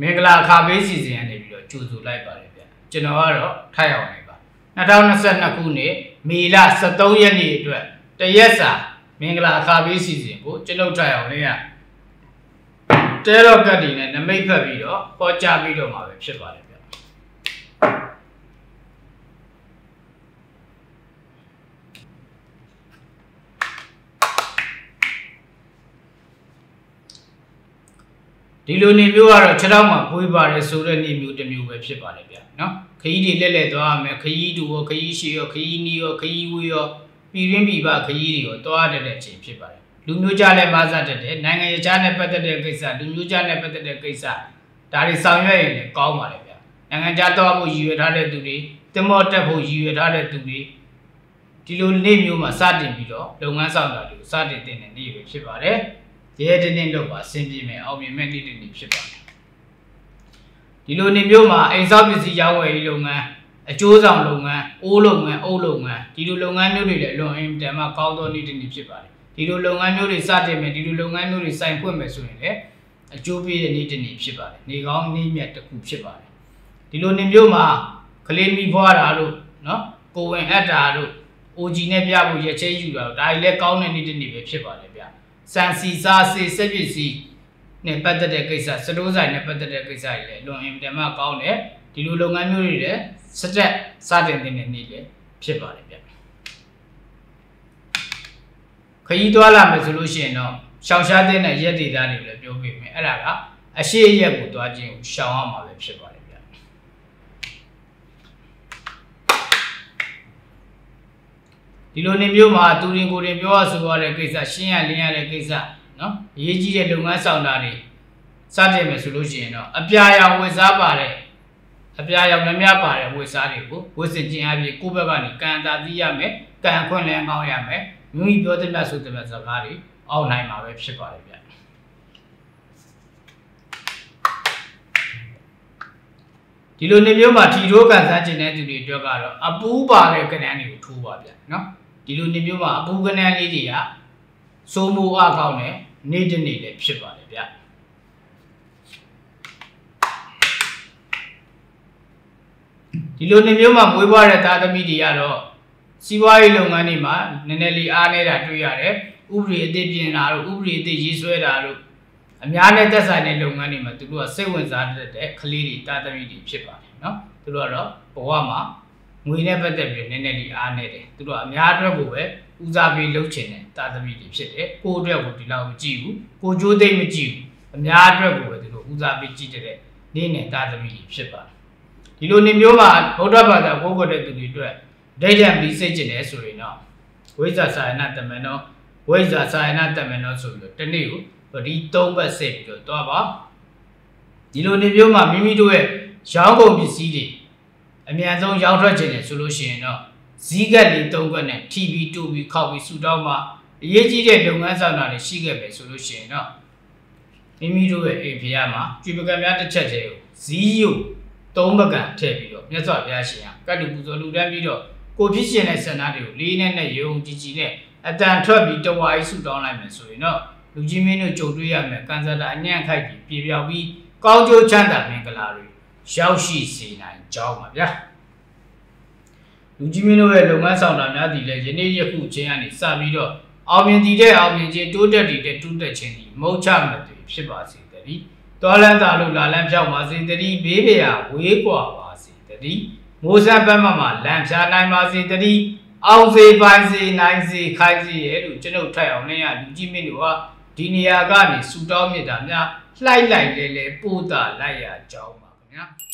မင်္ဂလာအခါပေးစီစဉ်ကနေပြီးတော့ကြိုဆိုလိုက်ပါတယ်ဗျကျွန်တော်ကတော့ထိုက်အောင်နေပါ2022ခုနှစ်မေလ23ရက်နေ့အတွက်တရက်စာမင်္ဂလာအခါပေးစီစဉ်ကိုကျွန်ုပ်ထိုက်အောင်လေးကတဲတော့ကတ်တီနဲ့နမိတ်ဖက်ပြီးတော့ဟောကြားပြီးတော့မှာပဲဖြစ်ပါတယ်ဗျ ဒီလိုနေမျိုးကတော့ခြေထောက်မှာပွေးပါတယ်ဆိုတဲ့နေမျိုးတစ်မျိုးပဲဖြစ်ပါတယ်ဗျနော်ခရီးတွေလက်လက်သွားရမယ်ခရီးတူရောခရီးရှည်ရောခရီးနီးရောခရီးဝေးရောပြည်ရင်းပြည်ပခရီးတွေရောသွားတတ်တဲ့အချိန်ဖြစ်ပါတယ်လူမျိုးကြလည်းမဆတ်တတ်တယ်နိုင်ငံရေးကြားနဲ့ပတ်သက်တဲ့ကိစ္စလူမျိုးကြနဲ့ပတ်သက်တဲ့ကိစ္စဒါတွေဆောင်ရွက်ရင်လည်းကောင်းပါတယ်ဗျနိုင်ငံခြားသွားဖို့ရည်ရွယ်ထားတဲ့သူတွေတင်မောတက်ဖို့ရည်ရွယ်ထားတဲ့သူတွေဒီလိုနေ့မျိုးမှာစတင်ပြီးတော့လုပ်ငန်းဆောင်တာတွေကိုစတင်တင်တဲ့နေ့ပဲဖြစ်ပါတယ် ရဲတင်းတင်းလုပ်ပါအဆင်ပြေမယ်အောင်မြင်မဲ့နေ့တစ်နေ့ဖြစ်ပါတယ်ဒီလိုနေမျိုးမှာအိမ်ဆောက်ပစ္စည်းရောင်းဝယ်ရေးလုပ်ငန်းအကျိုးဆောင်လုပ်ငန်းအိုးလုပ်ငန်းအုပ်လုပ်ငန်းဒီလိုလုပ်ငန်းမျိုးတွေလည်းအလွန်အင်တန်မှကောင်းသောနေ့တစ်နေ့ဖြစ်ပါတယ်ဒီလိုလုပ်ငန်းမျိုးတွေစတင်မယ်ဒီလိုလုပ်ငန်းမျိုးတွေစိုင်ဖွင့်မယ်ဆိုရင်လည်းအကျိုးပေးတဲ့နေ့တစ်နေ့ဖြစ်ပါတယ်နေကောင်းနေ့မြတ်တစ်ခုဖြစ်ပါတယ်ဒီလိုနေမျိုးမှာကလေးမိဖွားတာတို့နော်ကိုဝင်အပ်တာတို့ OG နဲ့ပြဖို့ရချဲယူတာတို့ဒါတွေလည်းကောင်းတဲ့နေ့တစ်နေ့ပဲဖြစ်ပါတယ်ဗျ စံစီစားစေစက်ပစ္စည်းနဲ့ပတ်သက်တဲ့ကိစ္စစတိုးဆိုင်နဲ့ပတ်သက်တဲ့ကိစ္စတွေလည်းလွန်အင်တန်မှကောင်းတယ်ဒီလိုလုပ်ငန်းမျိုးတွေလည်းစတက်စတင်တဲ့နေ့လည်းဖြစ်ပါတယ်ဗျခရီးသွားလာမယ်ဆိုလို့ရှိရင်တော့ရှောင်ရှားတဲ့နဲ့ရက်ဒေတာတွေလည်းပြောပြမယ်အဲ့ဒါကအရှိရက်ကိုသွားခြင်းကိုရှောင်ရမှာပဲဖြစ်ပါတယ်ဗျ ဒီလိုနေမျိုးမှာသူရင်ကိုယ်ရင်ပြောရဆိုရတဲ့ကိစ္စရှင်းရလင်းရတဲ့ကိစ္စနော်အရေးကြီးတဲ့လုပ်ငန်းဆောင်တာတွေစတင်မယ်ဆိုလို့ရှိရင်တော့အပြာရောင်ဝတ်စားပါတဲ့အပြာရောင်များများပါတဲ့ဝတ်စားတွေကိုဝတ်ဆင်ခြင်းအပြင်ကိုယ့်ဘက်ကနေကံတာသိရမယ်ကံခွင့်လန်းကောင်းရမယ်မိမိပြောတဲ့မြတ်ဆိုတဲ့မြတ်စကားတွေအောက်နိုင်မှာပဲဖြစ်ပါတယ်ဗျဒီလိုနေမျိုးမှာထီထိုးကန်ဆန်းကျင်တဲ့သူတွေအတွက်ကတော့အပူးပါတဲ့ကဏ္ဍတွေကိုထိုးပါဗျနော် ဒီလိုနေမျိုးမှာအပူးကဏ္ဍလေးတွေကစိုးမိုးအကောင်းနဲ့နေ့တနေ့လည်းဖြစ်ပါတယ်ဗျဒီလိုနေမျိုးမှာမွေးဖွားတဲ့သားသမီးတွေကတော့စီးပွားရေးလုပ်ငန်းတွေမှာနည်းနည်းလေးအားနေတာတွေ့ရတယ်ဥပဒေအသစ်ပြင်တာတို့ဥပဒေအသစ်ရေးဆွဲတာတို့အများနဲ့သက်ဆိုင်တဲ့လုပ်ငန်းတွေမှာသူတို့ကစိတ်ဝင်စားတဲ့ကလေးတွေသားသမီးတွေဖြစ်ပါတယ်နော်သူတို့ကတော့ဘဝမှာ ငွေနဲ့ပတ်သက်ပြီးနည်းနည်းလေးအားနေတယ်သူတို့ကအများအတွက်ကိုပဲဦးစားပေးလုပ်ချင်တဲ့သားသမီးတွေဖြစ်တယ်ကိုအတွက်ကိုဒီလောက်မကြည့်ဘူးကိုကြိုးသိမ့်မကြည့်ဘူးအများအတွက်ကိုပဲသူတို့ဦးစားပေးကြည့်တဲ့နေ့နဲ့သားသမီးတွေဖြစ်ပါတယ်ဒီလိုနေမျိုးမှာဗုဒ္ဓဘာသာဘိုးဘွယ်တဲ့သူတွေအတွက်ဒိဋ္ဌံပြီးစိတ်ကျင်တယ်ဆိုရင်တော့ဝိဇ္ဇာစာယနာတမန်တော့ဝိဇ္ဇာစာယနာတမန်တော့ဆိုပြီးတော့တနေ့ကိုဒီ၃ဘတ်ဆက်ပြီးတော့တွားပါဒီလိုနေမျိုးမှာမိမိတို့ရဲ့ရောင်းကုန်ပစ္စည်းတွေ အမြန်ဆုံးရောင်းထွက်ခြင်းတယ်ဆိုလို့ရှိရင်တော့ဇီးကက်လေး၃ခွက်နဲ့ TV တူပြီးခောက်ပြီးဆူတောင်းမှာအရေးကြီးတဲ့လုပ်ငန်းဆောင်တာတွေရှိခဲ့ပဲဆိုလို့ရှိရင်တော့မိမိတို့ရဲ့အိမ်ဖျားမှာကျွေပကံများတစ်ချက်တည်းကိုဇီးယိုသုံးပကံထည့်ပြီးတော့မြတ်စွာဘုရားရှင်ကကတ်တူပူဇော်လူတန်းပြီးတော့ကိုဖြစ်ရှင်တဲ့ဆန္ဒတွေကိုလေးနဲ့နဲ့ရုံကြည်ကြည်နဲ့အတန်ထွက်ပြီးတဝါကြီးဆူတောင်းလိုက်မယ်ဆိုရင်တော့လူကြီးမင်းတို့ကြုံတွေ့ရမယ်ကန်ဆာတာအညံ့ခိုက်ပြီးပြေပြောက်ပြီးကောင်းကျိုးချမ်းသာမင်္ဂလာတွေ ရောက်ရှိစေနိုင်ကြောင်းပါဗျာလူကြီးမင်းတို့ရဲ့လုပ်ငန်းဆောင်တာများသည်လည်းယနေ့ယခုချင်းကနေစပြီးတော့အောင်မြင်တည်တဲ့အောင်မြင်ခြင်းတိုးတက်တည်တဲ့တိုးတက်ခြင်းဒီမဟုတ်ချမဲ့တွေဖြစ်ပါစေတည်းတော်လန်းသာလို့လာလန်းဖြောက်ပါစေတည်းဘေးပေရာဝေးကွာပါစေတည်းမိုးဆက်ပတ်မှမှလမ်းဖြာနိုင်ပါစေတည်းအောင်စေပိုင်းစေနိုင်စေခိုင်းစေရဲ့လို့ကျွန်ုပ်ထိုက်အောင်နဲ့ရလူကြီးမင်းတို့ဟာဒီနေရာကနေစူတောင်းမြစ်တာများလှိုက်လိုက်လေလေပို့တာလိုက်ရကြောင်း ပါခင်ဗျာ